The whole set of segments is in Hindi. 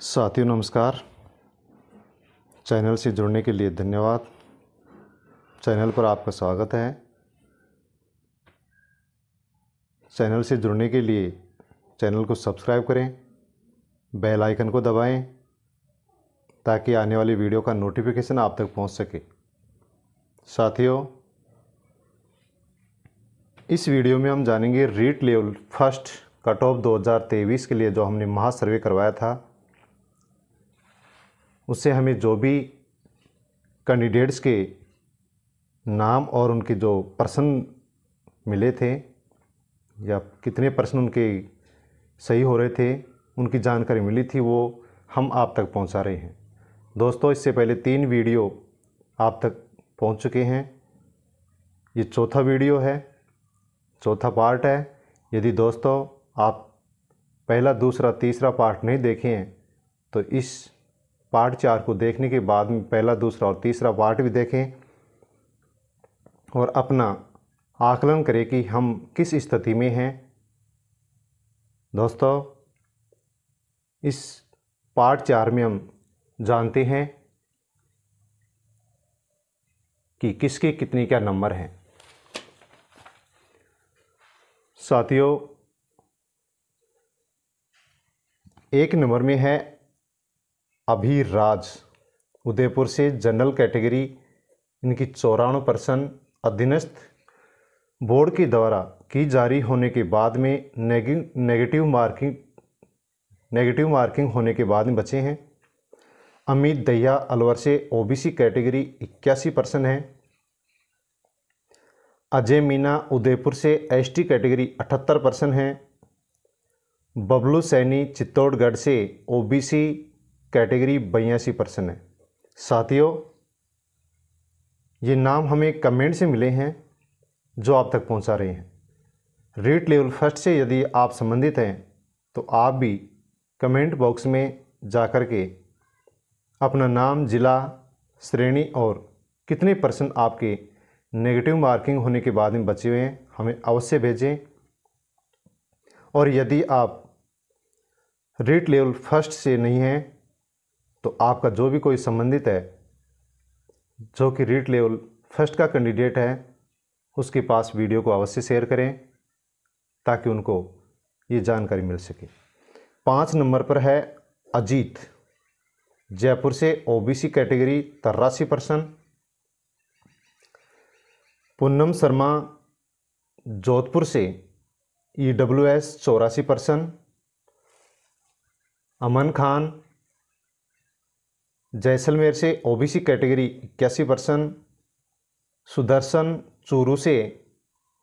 साथियों, नमस्कार। चैनल से जुड़ने के लिए धन्यवाद। चैनल पर आपका स्वागत है। चैनल से जुड़ने के लिए चैनल को सब्सक्राइब करें, बेल आइकन को दबाएँ, ताकि आने वाली वीडियो का नोटिफिकेशन आप तक पहुँच सके। साथियों, इस वीडियो में हम जानेंगे REET level first cut off 2023 के लिए जो हमने महासर्वे करवाया था। उससे हमें जो भी कैंडिडेट्स के नाम और उनके जो पर्सन मिले थे या कितने पर्सन उनके सही हो रहे थे, उनकी जानकारी मिली थी, वो हम आप तक पहुँचा रहे हैं। दोस्तों, इससे पहले तीन वीडियो आप तक पहुँच चुके हैं। ये चौथा वीडियो है, चौथा पार्ट है। यदि दोस्तों, आप पहला, दूसरा, तीसरा पार्ट नहीं देखे हैं तो इस पार्ट चार को देखने के बाद में पहला, दूसरा और तीसरा पार्ट भी देखें और अपना आकलन करें कि हम किस स्थिति में हैं। दोस्तों, इस पार्ट चार में हम जानते हैं कि किसके कितने क्या नंबर हैं। साथियों, एक नंबर में है अभी राज उदयपुर से जनरल कैटेगरी, इनकी चौरानवे परसेंट अधीनस्थ। बोर्ड के द्वारा की जारी होने के बाद में नेगेटिव मार्किंग नेगेटिव मार्किंग होने के बाद में बचे हैं। अमित दहिया, अलवर से ओबीसी कैटेगरी, इक्यासी परसेंट है। अजय मीना, उदयपुर से एसटी कैटेगरी, अठहत्तर परसेंट है। बबलू सैनी, चित्तौड़गढ़ से ओबीसी कैटेगरी बयासी परसेंट है। साथियों, ये नाम हमें कमेंट से मिले हैं जो आप तक पहुँचा रहे हैं। रेट लेवल फ़र्स्ट से यदि आप संबंधित हैं तो आप भी कमेंट बॉक्स में जा कर के अपना नाम, ज़िला, श्रेणी और कितने परसेंट आपके नेगेटिव मार्किंग होने के बाद में बचे हुए हैं, हमें अवश्य भेजें। और यदि आप रेट लेवल फ़र्स्ट से नहीं हैं तो आपका जो भी कोई संबंधित है, जो कि रेट लेवल फ़र्स्ट का कैंडिडेट है, उसके पास वीडियो को अवश्य शेयर करें, ताकि उनको ये जानकारी मिल सके। पाँच नंबर पर है अजीत। जयपुर से ओबीसी कैटेगरी तिरासी परसेंट पूनम शर्मा जोधपुर से ई डब्ल्यू एस चौरासी परसेंट अमन खान जैसलमेर से ओबीसी कैटेगरी इक्यासी परसेंट, सुदर्शन चूरू से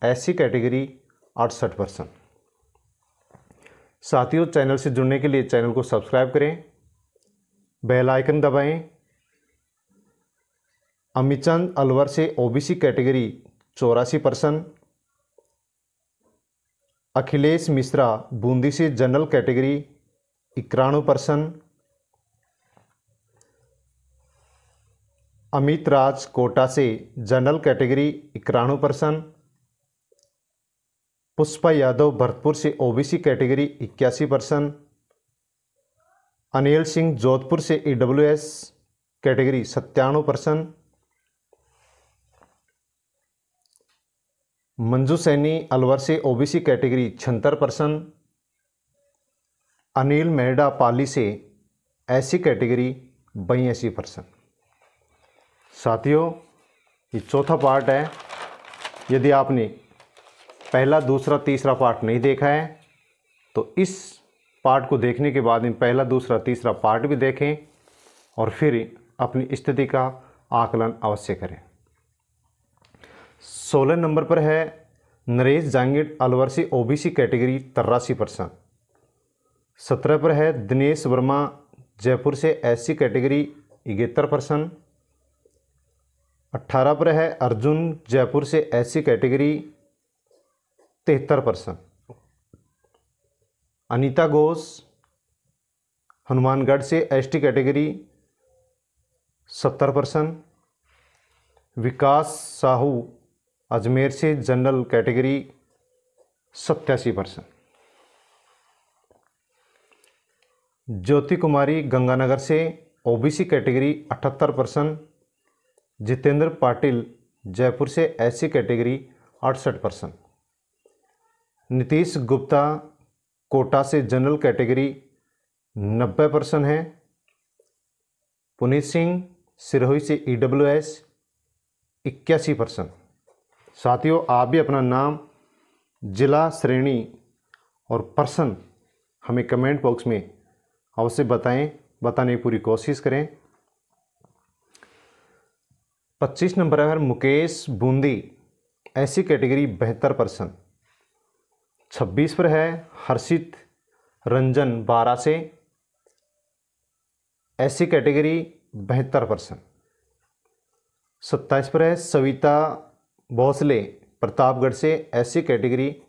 एससी कैटेगरी अड़सठ परसेंट। साथियों, चैनल से जुड़ने के लिए चैनल को सब्सक्राइब करें, बेल आइकन दबाएँ। अमिचंद अलवर से ओबीसी कैटेगरी चौरासी परसेंट, अखिलेश मिश्रा बूंदी से जनरल कैटेगरी इक्यानवे परसेंट अमित राज कोटा से जनरल कैटेगरी इक्यानवे परसेंट, पुष्पा यादव भरतपुर से ओबीसी कैटेगरी इक्यासी परसेंट, अनिल सिंह जोधपुर से ई डब्ल्यू एस कैटेगरी सत्तानवे परसेंट, मंजू सैनी अलवर से ओबीसी कैटेगरी छिहत्तर परसेंट, अनिल मेहडा पाली से ऐसी कैटेगरी बयासी परसेंट। साथियों, ये चौथा पार्ट है। यदि आपने पहला, दूसरा, तीसरा पार्ट नहीं देखा है तो इस पार्ट को देखने के बाद में पहला, दूसरा, तीसरा पार्ट भी देखें और फिर अपनी स्थिति का आकलन अवश्य करें। सोलह नंबर पर है नरेश जांगिड अलवर से ओबीसी कैटेगरी तिरासी परसेंट। सत्रह पर है दिनेश वर्मा जयपुर से एससी कैटेगरी इकहत्तर परसेंट। अट्ठारह पर है, अर्जुन जयपुर से एससी कैटेगरी तिहत्तर परसेंट। अनीता घोष, हनुमानगढ़ से एसटी कैटेगरी सत्तर परसेंट। विकास साहू, अजमेर से जनरल कैटेगरी सत्तासी परसेंट। ज्योति कुमारी, गंगानगर से ओबीसी कैटेगरी अठहत्तर परसेंट। जितेंद्र पाटिल जयपुर से एससी कैटेगरी अड़सठ परसेंट। नीतीश गुप्ता कोटा से जनरल कैटेगरी नब्बे परसेंट है। पुनीत सिंह सिरोही से ई डब्ल्यू एस इक्यासी परसेंट। साथियों, आप भी अपना नाम, जिला, श्रेणी और पर्सन हमें कमेंट बॉक्स में अवश्य बताएँ, बताने की पूरी कोशिश करें। पच्चीस नंबर है मुकेश बूंदी, ऐसी कैटेगरी बेहतर पर्सन। छब्बीस पर है हर्षित रंजन बारह से ऐसी कैटेगरी बेहतर पर्सन। सत्ताईस पर है सविता भोसले, प्रतापगढ़ से, ऐसी कैटेगरी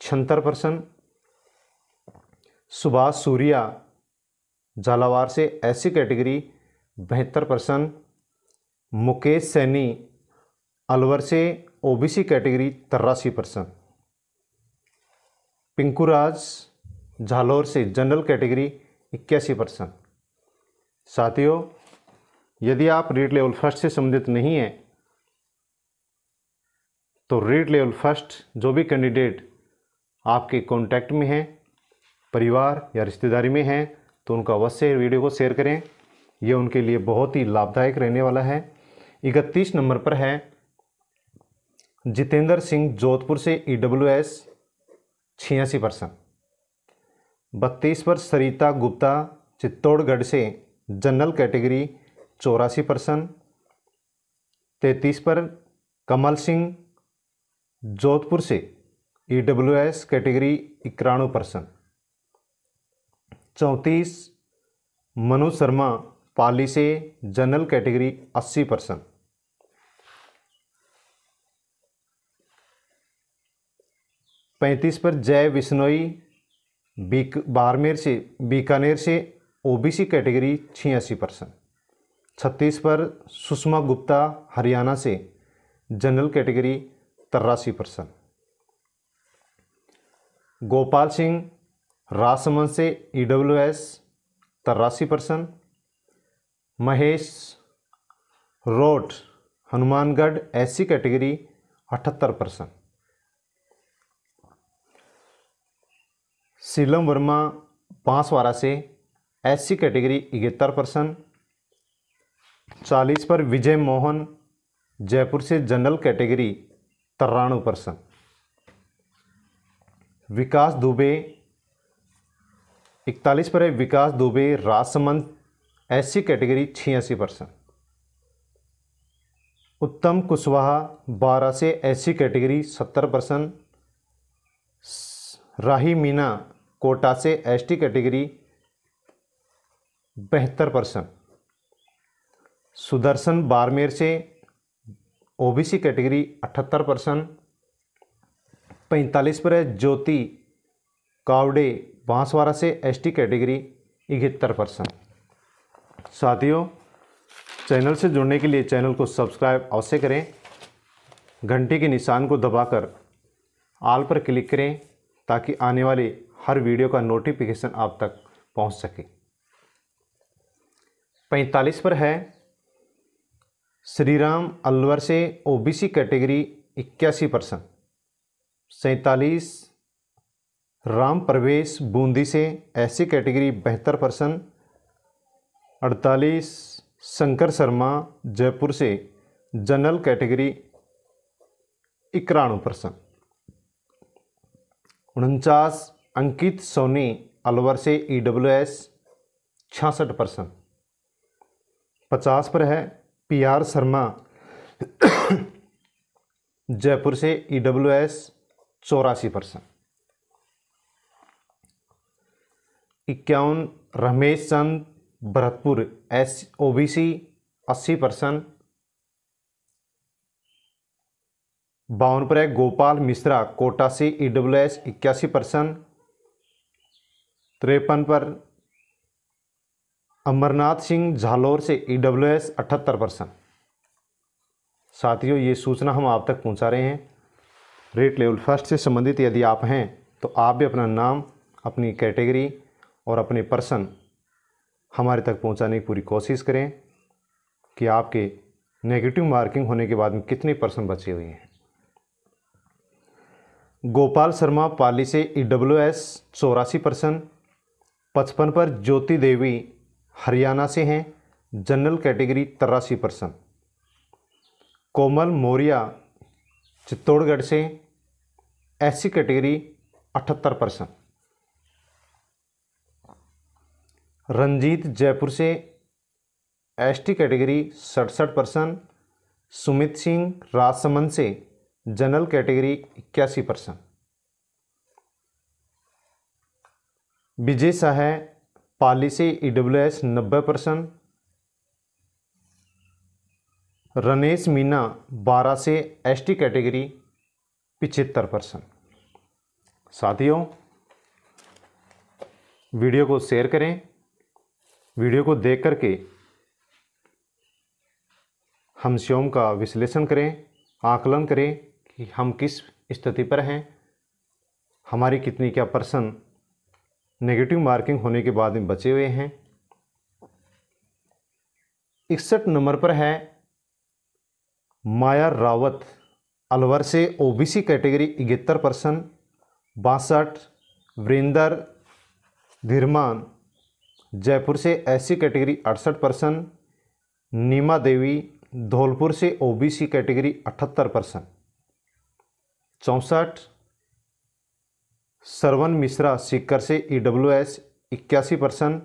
छहत्तर परसेंट सुभाष सूर्या झालावाड़ से, ऐसी कैटेगरी बेहतर परसेंट मुकेश सैनी, अलवर से ओबीसी कैटेगरी तिरासी परसेंट। पिंकूराज झालोर से जनरल कैटेगरी इक्यासी परसेंट। साथियों, यदि आप रेट लेवल फ़र्स्ट से संबंधित नहीं हैं तो रेट लेवल फ़र्स्ट जो भी कैंडिडेट आपके कांटेक्ट में हैं, परिवार या रिश्तेदारी में हैं तो उनका अवश्य वीडियो को शेयर करें। यह उनके लिए बहुत ही लाभदायक रहने वाला है। इकतीस नंबर पर है। जितेंद्र सिंह जोधपुर से ई डब्ल्यू एस छियासी परसेंट। बत्तीस पर सरिता गुप्ता चित्तौड़गढ़ से जनरल कैटेगरी चौरासी परसेंट। तैंतीस पर कमल सिंह जोधपुर से ई डब्ल्यू एस कैटेगरी इक्यानवे परसेंट। चौंतीस मनोज शर्मा पाली से जनरल कैटेगरी अस्सी परसेंट। पैंतीस पर जय बिश्नोई बीक बारमेर से बीकानेर से ओबीसी कैटेगरी छियासी परसेंट। छत्तीस पर सुषमा गुप्ता, हरियाणा से जनरल कैटेगरी तिरासी परसेंट। गोपाल सिंह, राजसमंद से ई डब्ल्यू परसेंट। महेश रोड, हनुमानगढ़ एससी कैटेगरी, अठहत्तर परसेंट। सीलम वर्मा, बांसवाड़ा से एससी कैटेगरी, इकहत्तर परसेंट। चालीस पर विजय मोहन, जयपुर से जनरल कैटेगरी, तिरानवे परसेंट। विकास दुबे, इकतालीस पर है विकास दुबे, राजसमंद एससी कैटेगरी छियासी परसेंट। उत्तम कुशवाहा बारह से एससी कैटेगरी सत्तर परसेंट। राही मीना कोटा से एसटी कैटेगरी बहत्तर परसेंट। सुदर्शन बारमेर से ओबीसी कैटेगरी अठहत्तर परसेंट। पैंतालीस पर है ज्योति कावड़े बांसवाड़ा से एसटी कैटेगरी इकहत्तर परसेंट। साथियों, चैनल से जुड़ने के लिए चैनल को सब्सक्राइब अवश्य करें। घंटे के निशान को दबाकर आल पर क्लिक करें ताकि आने वाले हर वीडियो का नोटिफिकेशन आप तक पहुँच सके। पैंतालीस पर है, श्रीराम अलवर से ओबीसी कैटेगरी इक्यासी परसेंट। सैंतालीस, राम प्रवेश बूंदी से ऐसी कैटेगरी बहत्तर पर्सन अड़तालीस, शंकर शर्मा, जयपुर से जनरल कैटेगरी इक्यानवे परसेंट। उनचास, अंकित सोनी, अलवर से ई डब्ल्यू एस छियासठ परसेंट। पचास पर है पी आर शर्मा, जयपुर से ई डब्ल्यू एस चौरासी परसेंट। इक्यावन, Ramesh Chand Bharatpur, S O B C अस्सी परसेंट। बावन पर है, गोपाल मिश्रा कोटा से ई डब्ल्यू एस इक्यासी परसेंट। तिरपन पर अमरनाथ सिंह, झालोर से ई डब्ल्यू एस अठहत्तर परसेंट। साथियों, ये सूचना हम आप तक पहुँचा रहे हैं। रेट लेवल फ़र्स्ट से संबंधित यदि आप हैं तो आप भी अपना नाम, अपनी कैटेगरी और अपने पर्सन हमारे तक पहुँचाने की पूरी कोशिश करें कि आपके नेगेटिव मार्किंग होने के बाद में कितने परसेंट बचे हुए हैं। गोपाल शर्मा, पाली से ई डब्ल्यू एस चौरासी परसेंट पचपन पर ज्योति देवी हरियाणा से हैं जनरल कैटेगरी तिरासी परसेंट कोमल मौर्या चित्तौड़गढ़ से एससी कैटेगरी अठहत्तर परसेंट रंजीत जयपुर से एसटी कैटेगरी सड़सठ परसेंट, सुमित सिंह राजसमंद से जनरल कैटेगरी इक्यासी परसेंट। विजय शाह पाली से ई डब्ल्यू एस नब्बे परसेंट, रनेश मीना बारह से एसटी कैटेगरी पिछहत्तर परसेंट। साथियों, वीडियो को शेयर करें वीडियो को देख करके हम स्वयं का विश्लेषण करें, आकलन करें कि हम किस स्थिति पर हैं। हमारी कितनी क्या पर्सन नेगेटिव मार्किंग होने के बाद में बचे हुए हैं। इकसठ नंबर पर है माया रावत, अलवर से ओबीसी कैटेगरी इकहत्तर परसेंट बासठ वीरेंद्र धीरमान जयपुर से एससी कैटेगरी अड़सठ परसेंट, नीमा देवी धौलपुर से ओबीसी कैटेगरी अठहत्तर परसेंट। चौंसठ, सरवन मिश्रा सीकर से ई डब्ल्यू एस इक्यासी परसेंट,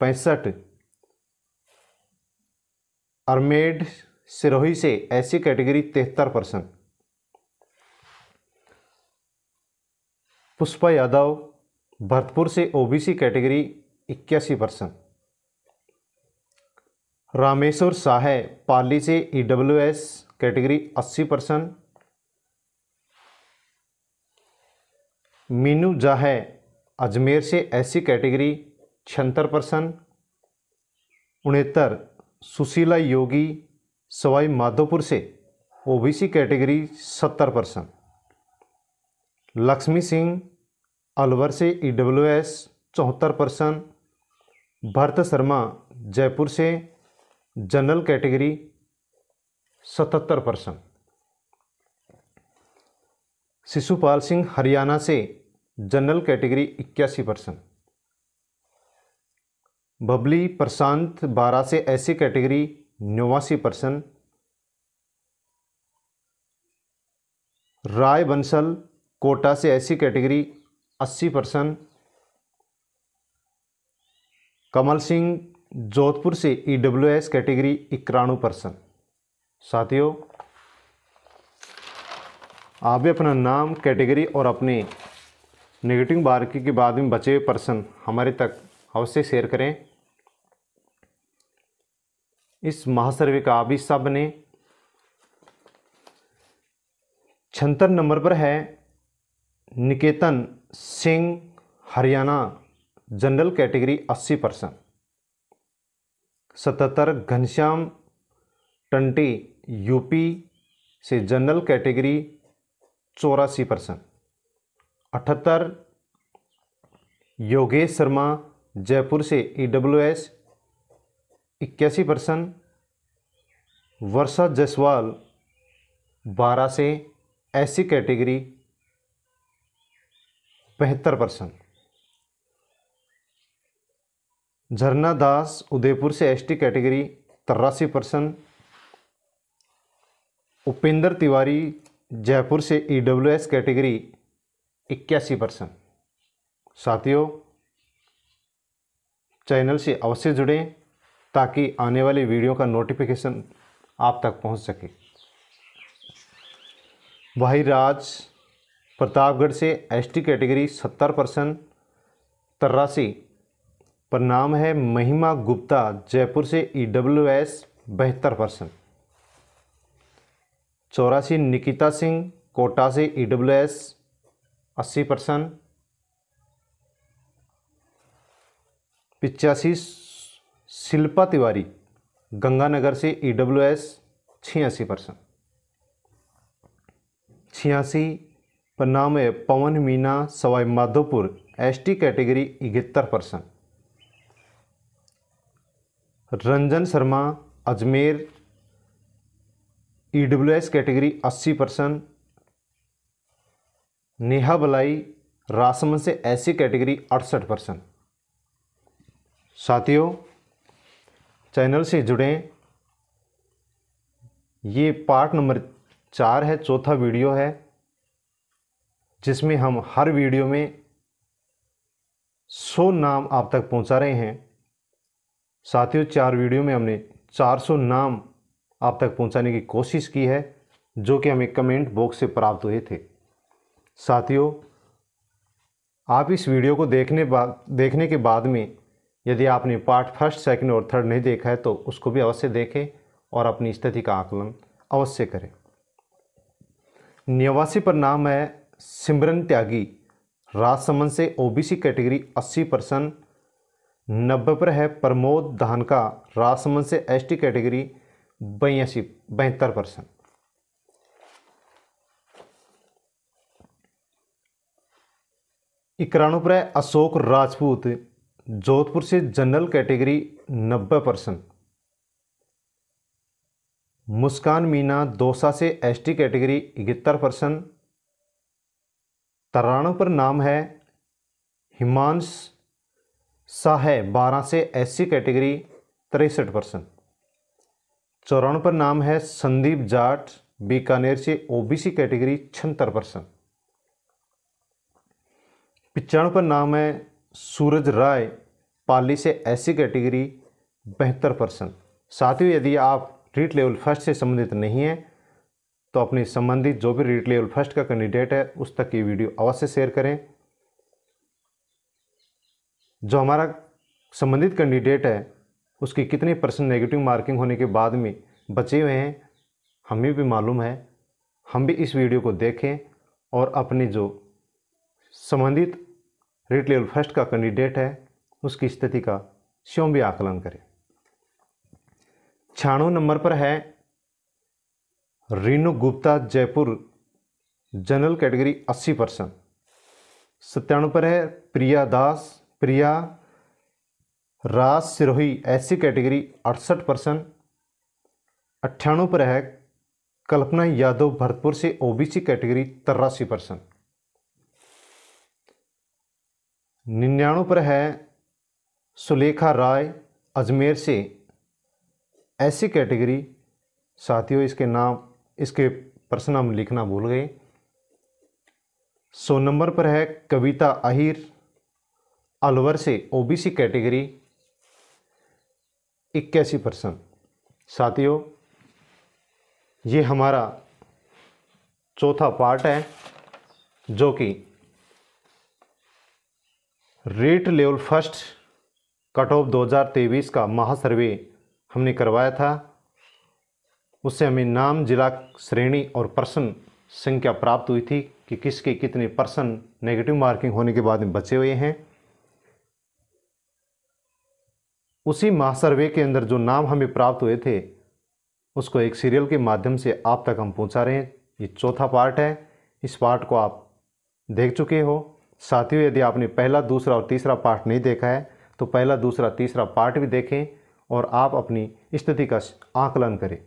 पैंसठ, अरमेड सिरोही से ऐसी कैटेगरी तिहत्तर परसेंट। पुष्पा यादव भरतपुर से ओबीसी कैटेगरी इक्यासी परसेंट। रामेश्वर साहे, पाली से ई डब्ल्यू एस कैटेगरी अस्सी परसेंट। मीनू जाहे, अजमेर से एससी कैटेगरी छिहत्तर परसेंट। उनहत्तर, सुशीला योगी, सवाई माधोपुर से ओबीसी कैटेगरी सत्तर परसेंट। लक्ष्मी सिंह, अलवर से ई डब्ल्यू एस चौहत्तर परसेंट। भरत शर्मा जयपुर से, जनरल कैटेगरी सतहत्तर परसेंट। शिशुपाल सिंह हरियाणा से, जनरल कैटेगरी इक्यासी परसेंट। बबली प्रशांत बारह से ऐसी कैटेगरी नवासी परसेंट। राय बंसल कोटा से ऐसी कैटेगरी अस्सी परसेंट। कमल सिंह जोधपुर से ई डब्ल्यू एस कैटेगरी इक्यानवे परसेंट साथियों, आप भी अपना नाम कैटेगरी और अपने नेगेटिव मार्किंग के बाद में बचे हुए पर्सन हमारे तक अवश्य शेयर करें। इस महासर्वे का आप हिस्सा बने। छहत्तर नंबर पर है निकेतन सिंह, हरियाणा। जनरल कैटेगरी अस्सी परसेंट। सतहत्तर घनश्याम टंटी यूपी से जनरल कैटेगरी चौरासी परसेंट। अठहत्तर योगेश शर्मा जयपुर से ई डब्ल्यू एस इक्यासी परसेंट। वर्षा जसवाल बारह से ऐसी कैटेगरी बहत्तर परसेंट। झरना दास उदयपुर से एसटी कैटेगरी तिरासी परसेंट, उपेंद्र तिवारी जयपुर से ई डब्ल्यू एस कैटेगरी इक्यासी परसेंट। साथियों, चैनल से अवश्य जुड़ें ताकि आने वाली वीडियो का नोटिफिकेशन आप तक पहुँच सके। भाई राज प्रतापगढ़ से एसटी कैटेगरी सत्तर परसेंट, तरासी पर नाम है महिमा गुप्ता, जयपुर से ई डब्ल्यू एस बहत्तर परसेंट चौरासी निकिता सिंह, कोटा से ई डब्ल्यू एस अस्सी परसेंट पिचासी शिल्पा तिवारी, गंगानगर से ई डब्ल्यू एस छियासी परसेंट छियासी पर नाम है पवन मीना सवाई माधोपुर एसटी कैटेगरी इकहत्तर percent Ranjan Sharma, Ajmer E W S category अस्सी परसेंट, नेहा बलाई रासमन से ऐसी कैटेगरी अड़सठ परसेंट। साथियों, चैनल से जुड़ें। ये पार्ट नंबर चार है, चौथा वीडियो है, जिसमें हम हर वीडियो में सौ नाम आप तक पहुँचा रहे हैं। साथियों, चार वीडियो में हमने 400 नाम आप तक पहुँचाने की कोशिश की है, जो कि हमें कमेंट बॉक्स से प्राप्त हुए थे। साथियों, आप इस वीडियो को देखने बाद देखने के बाद में यदि आपने पार्ट फ़र्स्ट, सेकंड और थर्ड नहीं देखा है तो उसको भी अवश्य देखें और अपनी स्थिति का आकलन अवश्य करें। निवासी पर नाम है सिमरन त्यागी। राजसमंद से ओबीसी कैटेगरी 80 परसेंट नब्बे पर है प्रमोद धानका राजसमंद से एसटी कैटेगरी बयासी, बहत्तर परसेंट। इक्यानवे पर है अशोक राजपूत, जोधपुर से जनरल कैटेगरी नब्बे परसेंट। मुस्कान मीना दौसा से एसटी कैटेगरी इकहत्तर परसेंट। तराणों पर नाम है हिमांश शाह बारह से एससी कैटेगरी तिरसठ परसेंट। चौरानवे पर नाम है संदीप जाट, बीकानेर से ओबीसी कैटेगरी छहत्तर परसेंट। पिचानवे पर नाम है सूरज राय, पाली से ऐसी कैटेगरी बेहतर परसेंट। साथ ही यदि आप रीट लेवल फ़र्स्ट से संबंधित नहीं हैं तो अपने संबंधित जो भी रीट लेवल फ़र्स्ट का कैंडिडेट है, उस तक ये वीडियो अवश्य शेयर करें। जो हमारा संबंधित कैंडिडेट है, उसकी कितनी परसेंट नेगेटिव मार्किंग होने के बाद में बचे हुए हैं, हमें भी मालूम है। हम भी इस वीडियो को देखें और अपने जो संबंधित रेट लेवल फ़र्स्ट का कैंडिडेट है, उसकी स्थिति का स्वयं भी आकलन करें। छियानवे नंबर पर है Rinu Gupta, Jaipur general category 80 percent सत्तानवे पर है प्रिया दास प्रिया, राज सिरोही, ऐसी कैटेगरी, अड़सठ परसेंट। अट्ठानवे पर है, कल्पना यादव, भरतपुर से ओबीसी कैटेगरी, तिरासी परसेंट। निन्यानवे पर है, सुलेखा राय, अजमेर से। ऐसी कैटेगरी, साथियों, इसके नाम, इसके प्रश्न हम लिखना भूल गए। सौ नंबर पर है, कविता अहिर अलवर से ओबीसी कैटेगरी इक्यासी परसेंट। साथियों, ये हमारा चौथा पार्ट है, जो कि REET level first cut off 2023 का महासर्वे हमने करवाया था। उससे हमें नाम, जिला, श्रेणी और पर्सन संख्या प्राप्त हुई थी कि किसके कितने पर्सन नेगेटिव मार्किंग होने के बाद में बचे हुए हैं। उसी महासर्वे के अंदर जो नाम हमें प्राप्त हुए थे, उसको एक सीरियल के माध्यम से आप तक हम पहुँचा रहे हैं। ये चौथा पार्ट है। इस पार्ट को आप देख चुके हो। साथियों, यदि आपने पहला, दूसरा और तीसरा पार्ट नहीं देखा है तो पहला, दूसरा, तीसरा पार्ट भी देखें और आप अपनी स्थिति का आकलन करें।